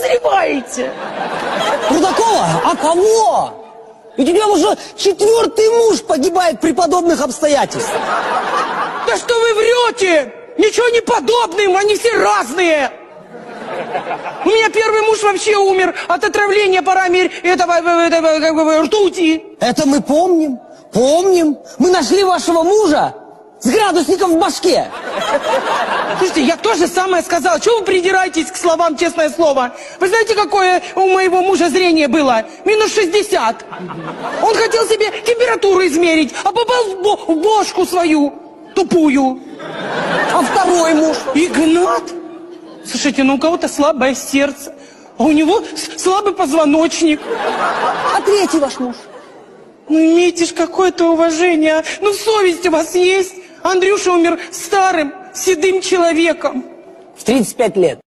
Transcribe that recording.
подозреваете? Рудакова? А кого? Ведь у него уже четвертый муж погибает при подобных обстоятельствах. Да что вы врете? Ничего не подобным, они все разные. У меня первый муж вообще умер от отравления парами этого, этого, бы, ртути. Это мы помним, помним. Мы нашли вашего мужа с градусником в башке. Слушайте, я тоже самое сказала. Чего вы придираетесь к словам, честное слово? Вы знаете, какое у моего мужа зрение было? Минус 60. Он хотел себе температуру измерить, а попал в, бо в бошку свою тупую. А второй муж? Игнат? Слушайте, ну у кого-то слабое сердце, а у него слабый позвоночник. А третий ваш муж? Ну имейте ж какое-то уважение, а? ну совесть у вас есть. Андрюша умер старым, седым человеком. В 35 лет.